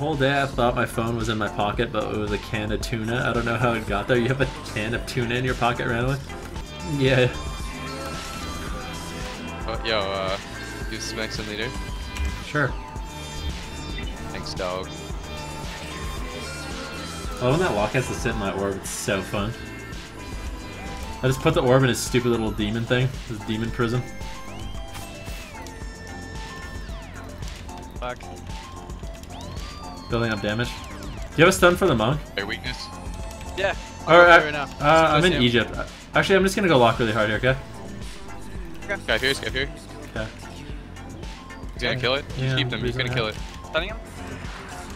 whole day I thought my phone was in my pocket, but it was a can of tuna. I don't know how it got there. You have a can of tuna in your pocket randomly? Yeah. Oh, yo, uh, you smack some leader? Sure. Thanks, dog. Oh, when that lock has to sit in my orb, it's so fun. I just put the orb in his stupid little demon thing, his demon prison. Fuck. Building up damage. Do you have a stun for the monk? Their weakness? Yeah. Or, I'll go uh, there right now. uh, I'm in him. Egypt. Actually, I'm just gonna go lock really hard here, okay? Okay. Guy here, guy here. Okay. He's gonna kill it. Yeah, Just keep them. He's reason gonna I kill it. Stunning him.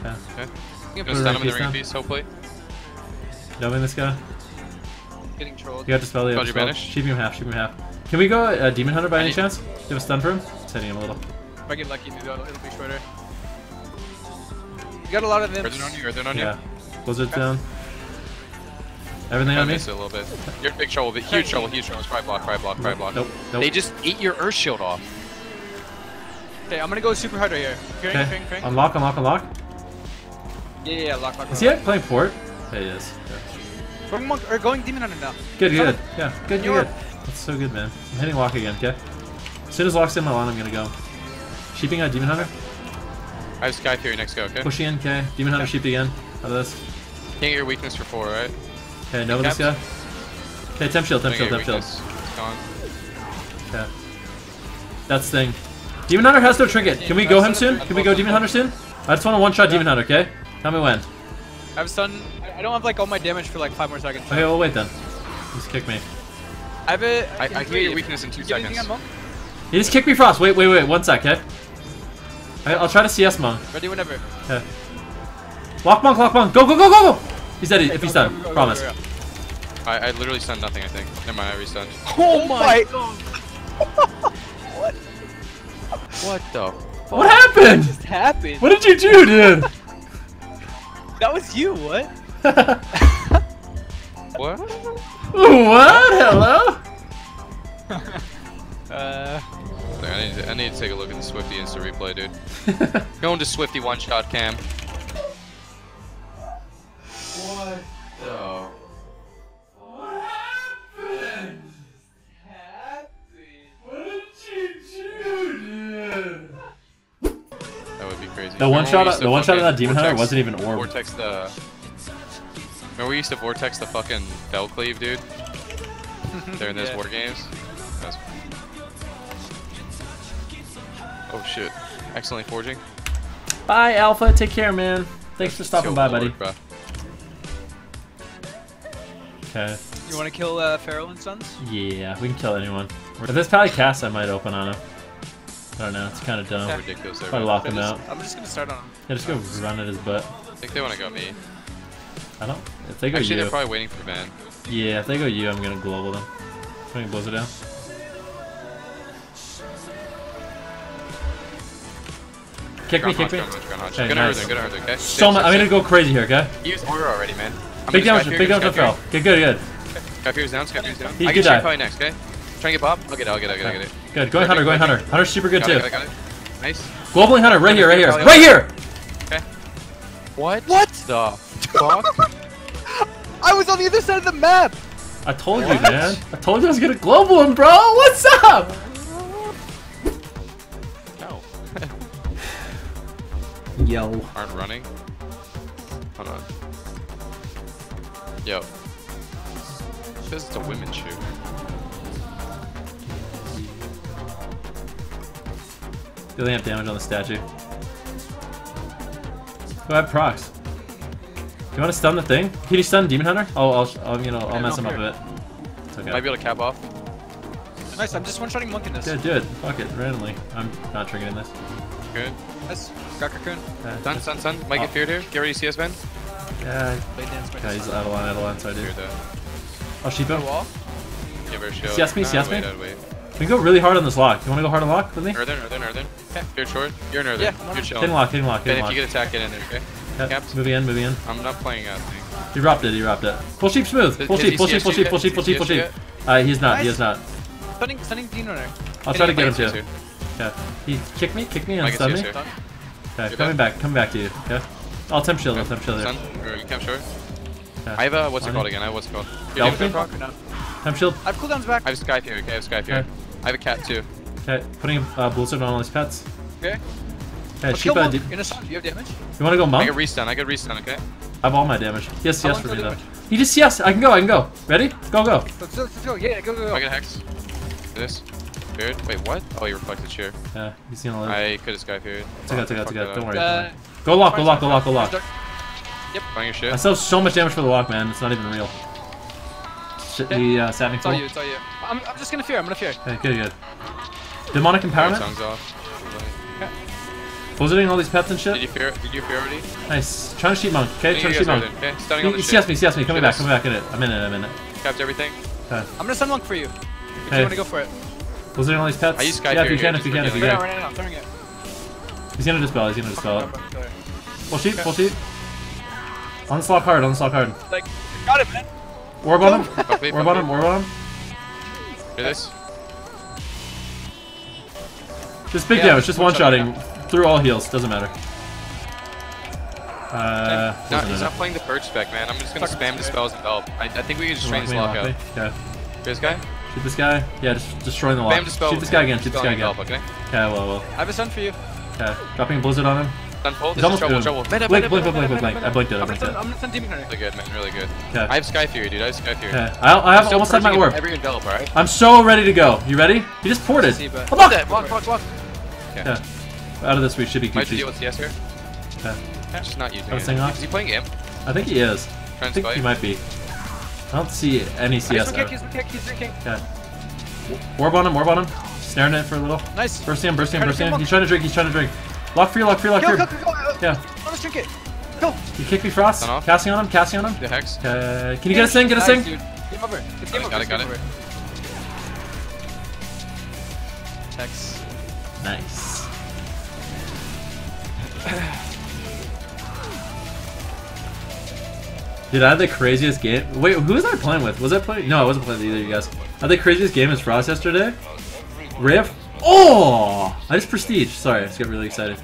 Okay. Okay. Yep. Gonna Put a him in the ring ring piece piece, hopefully. Dumping this guy. Getting trolled. You got dispel, you got Dodge your dispel. banish. Shoot him half, shoot him half. Can we go uh, Demon Hunter by I any need- chance? Do you have a stun for him? Just hitting him a little. If I get lucky, maybe it'll, it'll be shorter. You got a lot of them. Earthen on you, earthen on you. Yeah. Blizzard's down. Everything on me? missed it a little bit. You're in big trouble, but huge trouble, huge trouble. Probably block, probably block, probably block. Nope, nope. They just ate your Earth Shield off. Okay, I'm gonna go super hard right here. Fearing, Okay. fearing, fearing. Unlock, unlock, unlock. Yeah, yeah, yeah, lock, lock, Is lock. he playing Fort? Yeah, he is. Okay. Going monk, or going demon hunter now. Good, Come good. Yeah, good, good, You're- good. That's so good, man. I'm hitting lock again, okay? As soon as lock's in my line, I'm gonna go. Sheeping out Demon Hunter. I have Sky Fury next go, okay? Pushing in, okay? Demon Hunter sheeped again. Out of this. Can't get your weakness for four, right? Okay, Nova this guy. Okay, temp shield, temp Can't shield, get your temp shield. weakness. It's gone. Okay. That's the thing. Demon Hunter has no trinket. Can we go him soon? Can we go Demon Hunter soon? I just want to one-shot Demon Hunter, okay? Tell me when. I have stun. I I don't have like all my damage for like five more seconds. Okay, well, wait then. Just kick me. I have it. I- I can can get your weakness in two you get anything seconds. He just kicked me frost. Wait, wait, wait. One sec, okay? I, I'll try to CS Monk. Ready whenever. Yeah. Lock Monk, lock Monk. Go, go, go, go, go! He's dead if he's Go, go, done. go, go, go, Promise. go, go. I, I literally stunned nothing, I think. Never mind, I restunned. Oh my god! What What the? What happened? just happened? What did you do, dude? That was you, what? What? what? Hello? Uh, I need, to, I need to take a look at the Swifty Insta replay, dude. Going to Swifty one shot cam. What the? That would be crazy. The one Remember when we shot- the one shot of that demon hunter wasn't even orb. Vortex the. Remember we used to vortex the fucking Bell Cleave, dude? During those Yeah. war games. That's... Oh shit! Accidentally forging. Bye, Alpha. Take care, man. Thanks for stopping by, buddy. bro. Okay. you want to kill uh, Pharaoh and Sons? Yeah, we can kill anyone. If there's probably cast, I might open on him. I don't know. It's kind of dumb. Okay. Ridiculous. Probably everyone. lock I'm him just, out. I'm just gonna start on him. Yeah, just go run at his butt. I think they want to go me. I don't. If they go Actually, you, they're probably waiting for Van. yeah, if they go you, I'm gonna global them. Swing Blizzard down. Kick me, kick me. Hodge, Ground Hodge, Ground Hodge. Okay, Good nice. Earthen, good Earthen, okay? So much. I'm gonna go crazy here, okay? He used Aura already, man. I'm Big damage, big damage Sky to Phil. Fury. Good, good, good. Sky down, Sky Fury's down. He I could get die. you probably next, okay? Try and get Bob. I'll get it, I'll get it, I'll get it, I'll get it. Good. Going Hunter, going Hunter. Hunter's super good Got too. it, got it, got it. Nice. Globally Hunter, right here, right here, right here. Okay. What? What? the fuck? I was on the other side of the map. I told you, man. I told you I was gonna global him, bro. What's up? Yo. Aren't running. Hold on. Yo. Says it's a women's shoe. Dealing have damage on the statue. Do I have procs. You want to stun the thing? Can you stun Demon Hunter? Oh, I'll, I'll you know, I'll Yeah, mess no, him up a bit. It's okay. Might be able to cap off. Nice. I'm just one-shotting monk in this. Yeah, do it. Fuck it, randomly. I'm not triggering this. Good. Nice. Got cocoon. Yeah, uh, Stun, stun, stun. Might Oh. get feared here. Get ready to CS Ben. Uh, yeah, yeah, he's out of line, out of line, so I do. Fear that. I'll sheep him. wall. Give her a shield. CS me, Nah, CS me. wait, uh, wait. We can go really hard on this lock. You want to go hard on lock with me? Earthen, Earthen, Earthen. Feared short. You're an Earthen. Yeah, I'm on You're chilling. Hitting lock, hitting lock, Ben, hitting if you lock. get attack, get in there, okay? Yep, caps. Moving in, moving in. I'm not playing out thing. He dropped it, he dropped it. Full sheep smooth. Does- Full does sheep, he full sheep, CS full you sheep, yet? full sheep, full sheep, full sheep. Uh, he's not, he Nice. is not. Stunning, stunning Dean runner. I'll try to get him Might too. CS. Okay. He kicked me, kicked me, and Might get me. CS you. Stun. Okay, You're coming back. back, coming back to you. Okay. I'll temp shield. I'll temp shield. Sun, Here. or you can't sure. Yeah. I have a, what's it called again? I have what's it called? Delphi? You're doing Proc proc? or no? Temp shield. I have cooldowns back. I have Sky Fury, okay, I have Sky Fury. Okay. I have a cat too. Okay, putting uh, blizzard on all these pets. Okay. Okay, Let's Sheepa, do, In a. Do you have damage? you want to go monk? I monk? get restun, I get restun, okay? I have all my damage. Yes, yes, for me though. He just yes. I can go. I can go. Ready? Go go. Let's, let's go. Yeah, go, go, go. I get Hex. Do this. Feared. Wait, what? Oh, you reflected sheer. Yeah, he's gonna live. I could have Sky Fury. It's okay, it's okay, it's okay. Don't worry. Uh, Go lock, go lock, go lock, go lock. Yep, find your shit. I still have so much damage for the lock, man. It's not even real. Shit, he uh, sat It's all you, it's all you. I'm, I'm just gonna fear, I'm gonna fear. Okay, good, good. Demonic Alright, empowerment. songs off. Blizzarding all these pets and shit. Did you fear? Did you fear already? Nice. Trying to sheep monk. Okay, I trying to you sheep guys monk. Okay, stunning He, on the he shit. CS me, CS me. Coming back, coming back in it. I'm in it, I'm in it. Capped everything. Okay. I'm gonna send monk for you. If Okay. you wanna go for it. Blizzarding all these pets. I use Sky yeah, if Fury you can, if you can, if you can. now, right now, I'm throwing it. He's gonna dispel, he's gonna dispel it. Full sheep, full sheep. On the slot hard, on hard. Like, got it, man. Orb on him. Buckley, Orb on him, orb on him. Hear this? Just big Yeah, damage, just one one through all heals, doesn't matter. Uh, No, he's matter. not playing the purge spec, man. I'm just gonna Fuck spam this the spells and help. I, I think we can just You train want this me, lock want out. me? Okay. Hear this guy? Shoot this guy. Yeah, just destroying the lock. Spam the spell. Shoot this guy again, shoot this guy again. okay? Okay, well, well. I have a stun for you. Okay. Dropping a blizzard on him. Stun pull. He's This almost trouble, doing- trouble. Meta, Blink, blink, blink, blink, blink. I blinked it, I I'm gonna blinked send, it. I'm gonna send Demon Hunter. Really good, man. Really good. Okay. I have Sky Fury, dude. I have Sky Fury. Okay. I, I have almost had my purging orb. Every envelop, alright? I'm so ready to go. You ready? He just ported. See, but- Oh, look! That, Block, block, block. Yeah. Out of this, we should be Might have deal with CS here. Okay. Just not using Got a it. thing off? Is he playing Imp? I think he is. I think he might be. I don't see any He's CS one kick, out. he's one kick, he's one. Okay. Orb on him, orb on him. Snaring it for a little. Nice. Bursting him, bursting him, Trying bursting him. He's trying to drink, he's trying to drink. Lock free, lock free, lock free. kill, kill, kill. Yeah. On this trinket. Go. You kick me, Frost. Casting on him, casting on him. The Hex? Okay. Can you get a sing? Get a Nice, sing? dude. Game over. It's game Got over. it, got it, game got over. Checks. Nice. Dude, I had the craziest game. Wait, who was I playing with? Was I playing? No, I wasn't playing with either of you guys. I had the craziest game as Frost yesterday. Riff. Oh! I just prestige. Sorry, I just got really excited.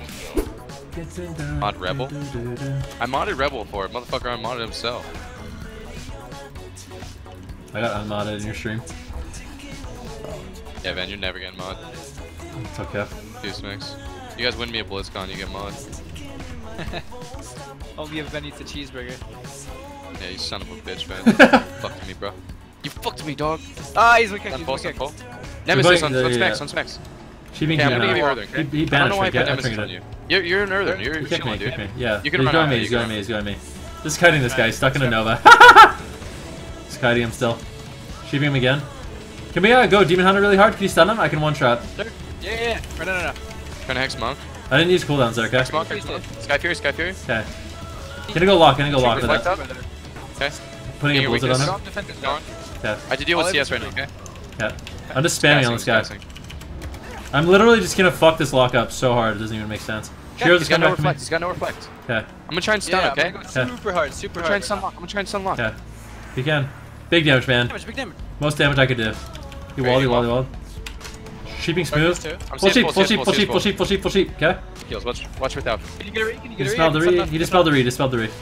Mod Rebel? I modded Rebel for it. Motherfucker unmodded himself. I got unmodded in your stream. Yeah, man, you're never getting mod. It's okay. Deuce Mix. You guys win me a BlizzCon, you get mod. Only if Ben eats a cheeseburger. Yeah, you son of a bitch, man. fucked me, bro. You fucked me, dog. Ah, he's one kick, Stun he's pull, one stun kick. pull. Nemesis on, yeah, on yeah, specs, yeah. on specs. She being Okay, I'm gonna give you out. Earthen, He, okay? he I don't know why. I put I Nemesis on you. You're, you're an Earthen. You're He kicked me, chilling, dude. me. Yeah. You can he's going me, he's going me, he's going me. Just kiting this guy, he's stuck in a Nova. Just kiting him still. Sheeping him again. Can we uh, go Demon Hunter really hard? Can you stun him? I can one shot. Sure. Yeah, yeah, yeah. Right, no, no, no. Trying to Hex Monk. I didn't use cooldowns there, okay? Hex Monk, Hex Sky Fury, Sky Fury. Okay. Gonna go lock, gonna go lock for Reflect that. up. Okay. Putting a Your blizzard on weakness. him. Strong defense is Gone. gone. Okay. I have to deal with I have CS right now, okay? Okay. I'm just spamming on this guy. I'm literally just gonna fuck this lock up so hard it doesn't even make sense. Yeah, Shero's he's just got coming no back to me. reflect. He's got no reflect. Okay. I'm gonna try and stun, Yeah, okay? I'm gonna I'm go Okay. super hard, super gonna try hard. and stun lock. I'm gonna try and stun lock. Okay. If you can. Big damage, man. Big Damage, big damage. Most damage I could do. You Ready, wall, you wall, wall. you wall. Sheeping smooth. Darkness too. I'm Full sheep, full sheep, full sheep, full sheep, full sheep, full sheep. Okay. Heals. Watch, watch without. Can you get a read? Can you He get a read? dispelled the Stun re. off, He dispelled the off. re. Dispelled the re. Do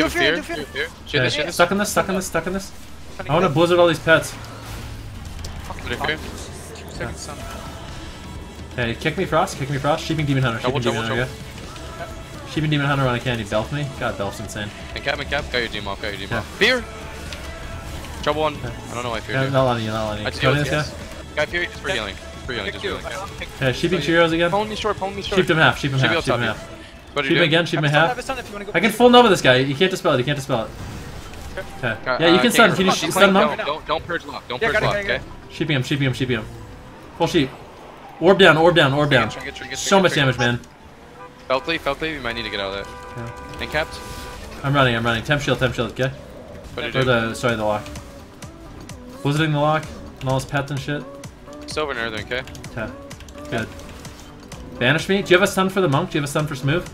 you have a fear? fear, do Do you have fear. fear? Shoot this, shoot this. Stuck in this. Stuck in this. Stuck in this. I want to blizzard all these pets. Do you fear? that. Two seconds stun. Hey, kick me, Frost. Kick me, Frost. Sheeping Demon Hunter. Sheeping Demon Hunter. Okay. Sheeping Demon Hunter on a candy. Belf me. God, Belf's insane. And cap, and cap. Got your demon off, got your demon off. Fear! Trouble one. I don't know why fear Yeah, not letting you. Not letting I you. just deal this CS. guy. Guy fear, just for Okay. healing. For healing, just two. for healing. okay. Okay, sheeping Cheerios again. Pwn me short, pwn me short. Sheep him half. Sheep him half. Sheep him half. What are Sheep him again. Sheep him Have a stun, half. have a stun if you wanna go I can full Nova this guy. You can't dispel it. You can't dispel it. Okay. Uh, Yeah, you uh, can stun. can't you stun him Don't, don't, don't purge lock. Don't purge got lock, got it, got okay? it. Sheeping him. Sheeping him. Sheeping him. Full sheep. Orb down. Orb down. Orb down. Trinket, trinket, So much damage, man. Felkley, Felkley, you might need to get out of there. Yeah. And capped. I'm running. I'm running. Temp shield. Temp shield. Okay. What are you Or the sorry the lock. Blizzarding the lock and all his pets and shit. Silver and Earthen, okay? Okay. Good. Banish me. Do you have a stun for the monk? Do you have a stun for smooth?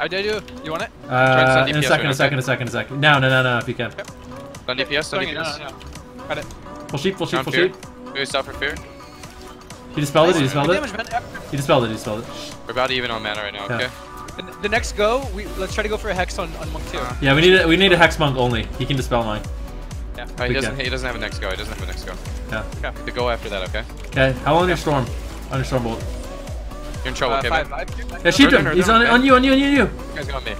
I did you. You want it? Uh, stun in a second, right a second, a second, a second. No, no, no, no, if you can. Stun DPS, stun Doing no, DPS. no, no. Got it. Full sheep, full sheep, full fear. sheep. Do we stop for fear? He dispelled it. He dispelled it. damage, He dispelled it. He dispelled it. We're about even on mana right now, Yeah. okay? The, the next go, we let's try to go for a hex on, on monk two. Uh, Yeah, we need a, we need a hex monk only. He can dispel mine. Yeah. Alright, he doesn't can. he doesn't have a next go, he doesn't have a next go. Yeah. The go after that, okay? Okay. How long your storm? On your storm bolt. You're in trouble, Uh, okay, five, man? five. Yeah, shoot him. Earth He's Earth on Earth. on you on you on you on you. You guys got me.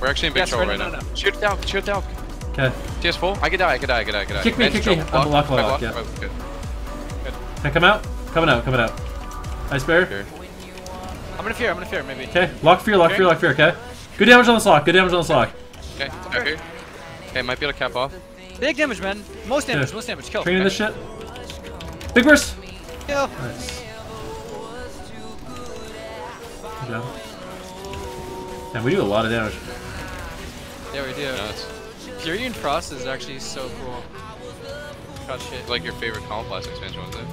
We're actually in big Yes, trouble right, right no, now. no. Shoot it down, shoot it down. Okay. TS full? I could die, I could die, I could die, I could die. Kick me, kick me. trouble. I'm block, block. yeah. Oh, good. Can I come out? Coming out. Coming out. Ice bear. Here. I'm gonna fear. I'm gonna fear. Maybe. Okay. Lock fear. Lock Okay. fear. Lock fear. Okay. Good damage on the slock. Good damage on the slock. Okay, okay. Okay, might be able to cap off. Big damage, man. Most damage. Yeah. Most damage. Kill. Training this shit. Big burst. Kill. Nice. Good job. Man, we do a lot of damage. Yeah, we do. Nuts. Fury and Frost is actually so cool. God shit. It's like your favorite Column Blast expansion, was it?